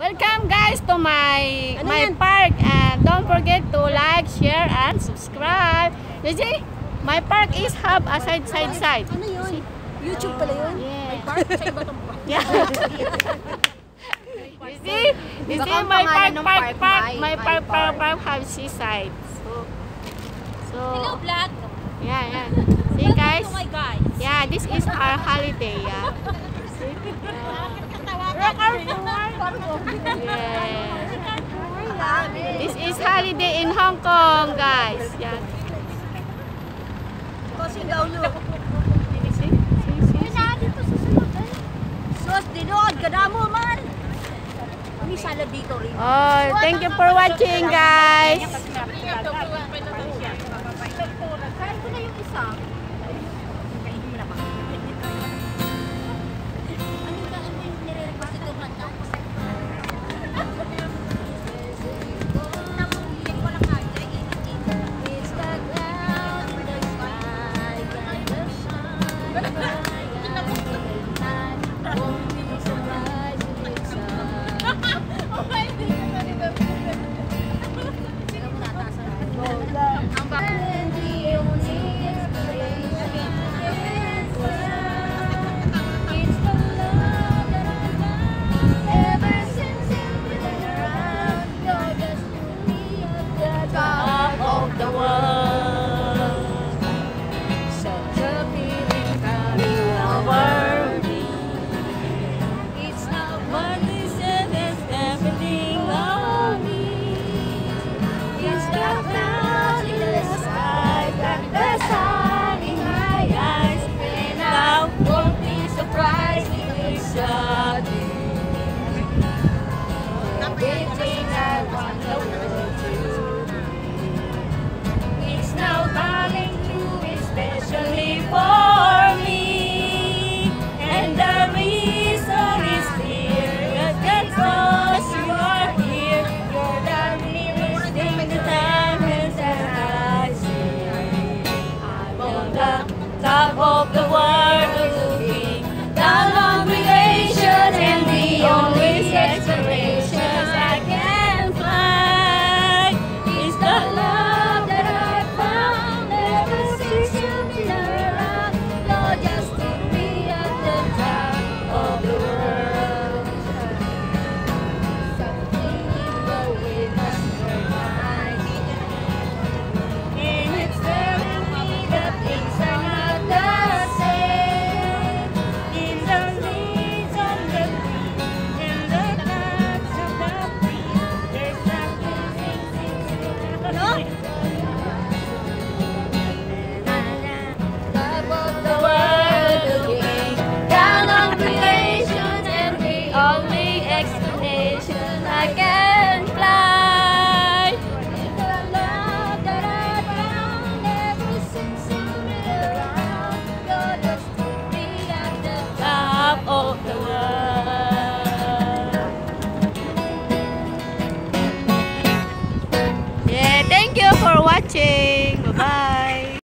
Welcome guys to my Ano my yan? park and don't forget to like, share and subscribe. You see? My park is have a side side side. Ano yun? YouTube pala yun? Yeah. Park sa iba tong Yeah. you see? You see my park park park, park my- my my park park park. park have seaside. So so vlog. yeah yeah. See guys? My. Yeah, this is our holiday, yeah. See? Yeah. Is holiday in Hong Kong, guys. See? See? See? Sus, dinood, kadamo man. Kami sala dito rin. Oh, thank you for watching, guys. Kain ko na yung isa. top of the watching. Bye-bye.